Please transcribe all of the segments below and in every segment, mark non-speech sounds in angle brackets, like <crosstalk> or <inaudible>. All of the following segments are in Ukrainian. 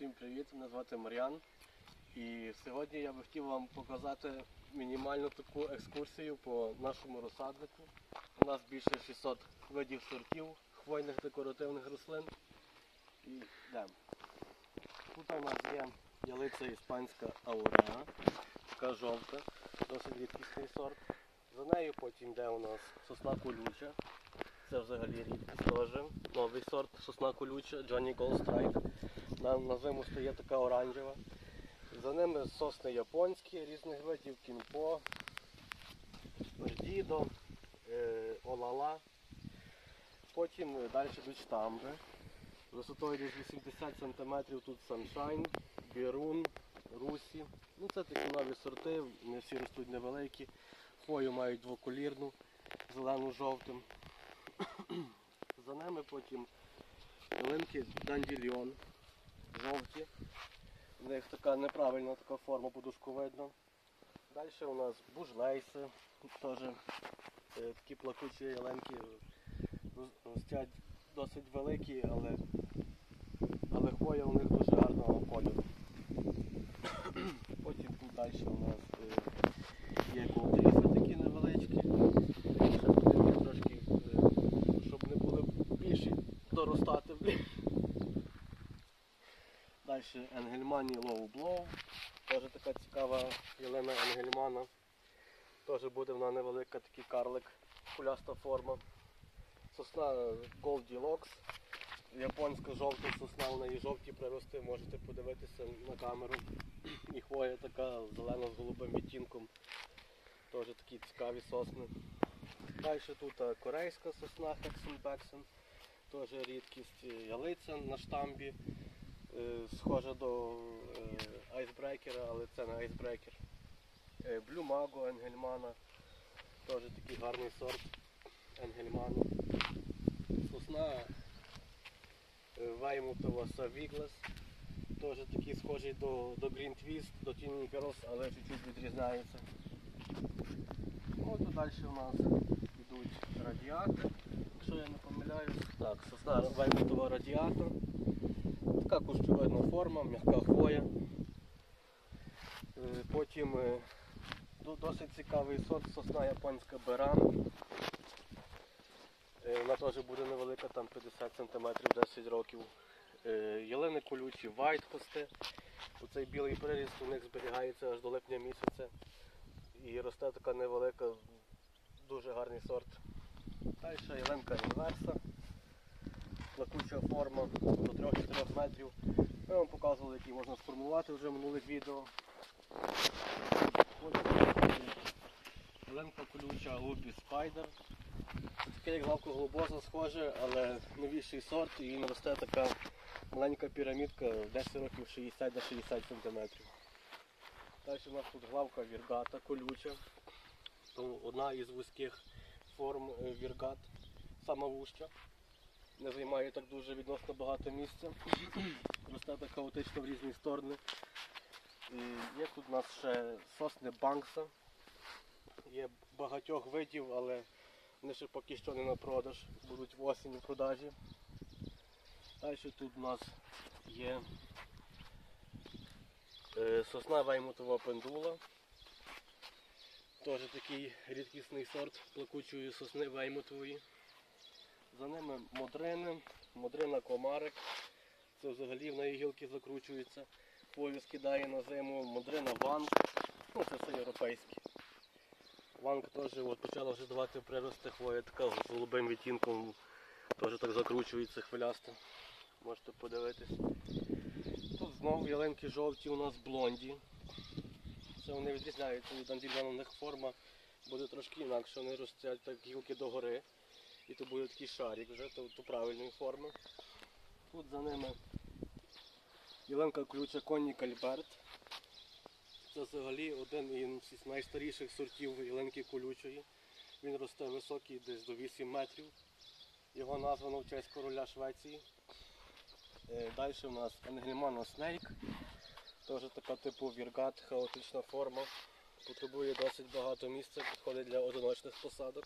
Всім привіт, мене звати Мар'ян. І сьогодні я би хотів вам показати мінімальну таку екскурсію по нашому розсаднику. У нас більше 600 видів сортів хвойних декоративних рослин. І йдемо. Тут у нас є ялиця іспанська ауреа, така жовта, досить рідкісний сорт. За нею потім йде у нас сосна колюча. Це взагалі рідкість теж. Новий сорт сосна колюча, Johnny Gold Strike. На, на зиму стає така оранжева. За ними сосни японські різних видів, кімпо, дідо, е, олала. Потім далі йдуть штамби. Висотою десь 80 см тут Sunshine, Бірун, Русі. Ну це такі нові сорти, вони всі ростуть невеликі. Хвою мають двоколірну, зелену жовтим. <clears throat> За ними потім ялинки дандільйон жовті. У них така неправильна така форма подушку видно. Далі у нас бужлейси, теж е, такі плакучі ялинки ростять досить великі, але, але хвоя у них дуже гарного кольору. <coughs> Потім тут далі у нас е, є ковдріфи такі невеличкі. Трошки, е, щоб не були більші доростати. Далі Енгельмані Blow. Теж така цікава ялина Енгельмана. Теж буде вона невелика, такий карлик, куляста форма. Сосна Goldilocks. Японська жовта сосна, в неї жовті прирости, можете подивитися на камеру. І хвоя така зелена з голубим відтінком. Теж такі цікаві сосни. Далі тут е, корейська сосна Hexenbexen. Теж рідкість е, ялиця на штамбі. Е, Схожа до е, айсбрекера, але це не айсбрекер. Е, Blue Енгельмана. Теж такий гарний сорт Енгельману. Сосна Ваймутова Савіглас. Теж такий схожий до, до Green Twist, до Tiny Girls, але чуть-чуть відрізняється. Ну, тут далі у нас йдуть радіати, якщо я не помиляюсь. Так, сосна Ваймутова радіатор. Така кущовидна форма, м'яка хвоя. Е, Потім е, досить цікавий сорт сосна японська беран. Е, Вона теж буде невелика, там 50 см 10 років. Ялини колючі, вайтхости. Оцей білий приріст у них зберігається аж до липня місяця. І росте така невелика, дуже гарний сорт. Далі ялинка інверса. Плакуча форма до 3-4 метрів. Ми вам показували, які можна сформувати вже в минулих відео. Ялинка колюча Лупі Спайдер. Таке як лавка глобоза схоже, але новіший сорт і він росте така маленька пірамідка 10 років 60 до 60 см. Далі у нас тут главка віргата колюча. Одна із вузьких форм е, віргат, сама вужча. Не займає так дуже відносно багато місця. <clears throat> Росте так хаотично в різні сторони. І є тут у нас ще сосни банкса. Є багатьох видів, але вони ще поки що не на продаж, будуть в осінь у продажі. Далі тут у нас є е, сосна ваймутова пендула. Теж такий рідкісний сорт плакучої сосни ваймутової. За ними модрини, модрина комарик. Це взагалі в неї гілки закручуються. Хвою скидає на зиму, модрина ванг. Ну, це все європейське. Ванг теж от, почала вже давати прирости хвоя, така з голубим відтінком, теж так закручується хвилясто. Можете подивитись. Тут знову ялинки жовті у нас блонді. Це вони відрізняються від андільяна, у них форма буде трошки інакше, вони ростять так гілки догори. І то буде такий шарик вже, то, то правильної форми. Тут за ними ялинка ключа Конні Кальберт. Це взагалі один із найстаріших сортів ялинки колючої. Він росте високий десь до 8 метрів. Його названо в честь короля Швеції. Далі у нас Енгельмана Снейк. Теж така типу віргат, хаотична форма. Потребує досить багато місця, підходить для одиночних посадок.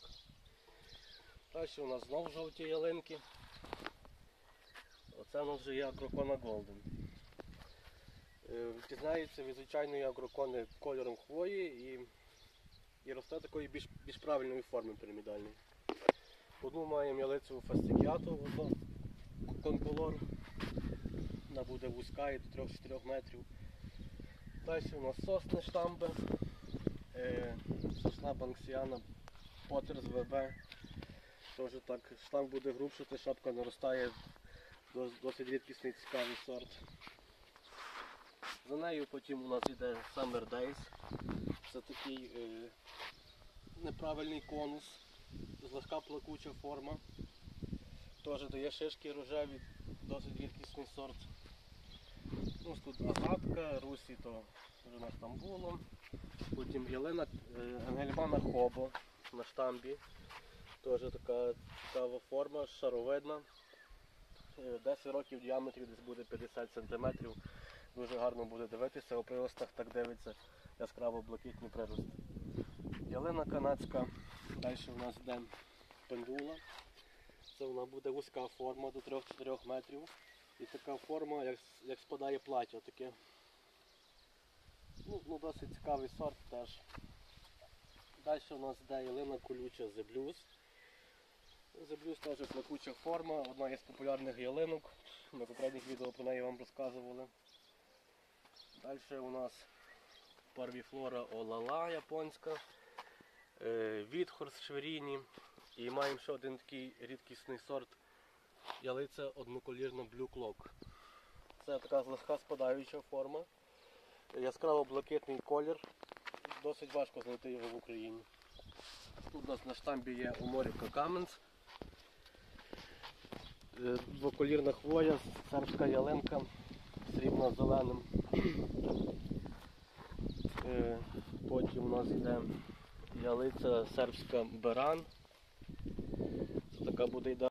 Далі у нас знову жовті ялинки. Оце у нас вже є Акрокона Голден. відрізняється від звичайної агрокони кольором хвої і, і росте такої більш, більш правильної форми пірамідальної. Одну маємо ялицю фастикіату, конколор. Вона буде вузька і до 3-4 метрів. Далі у нас сосни штамби, е, сосна банксіана, Поттерс ВБ. Теж так, штамп буде грубшити, шапка наростає, досить рідкісний цікавий сорт. За нею потім у нас йде Summer Days. Це такий е, неправильний конус, злегка плакуча форма. Теж дає шишки рожеві, досить рідкісний сорт. Ну, тут агатка, русі, то вже у нас. Потім ялина е, Ангельмана Хобо на штамбі. Теж така цікава форма, шаровидна. Е, 10 років в діаметрі десь буде 50 см. Дуже гарно буде дивитися, у приростах так дивиться яскраво блакитні прирости. Ялина канадська, далі у нас йде пендула. Це вона буде вузька форма до 3-4 метрів. І така форма, як, як спадає плаття таке. Ну, ну, досить цікавий сорт теж. Далі у нас йде ялина колюча The Blues. The теж плакуча форма, одна із популярних ялинок. Ми в попередніх відео про неї вам розказували. Далі у нас парвіфлора Олала японська, е, Відхорс Шверіні. І маємо ще один такий рідкісний сорт ялиця одноколірна Clock. Це така злегка спадаюча форма. Яскраво блакитний колір. Досить важко знайти його в Україні. Тут у нас на штамбі є Уморіка Каменс. Е, Двоколірна хвоя, сербська ялинка, срібно зеленим. Е, Потім у нас йде ялиця сербська Беран. Це така буде йде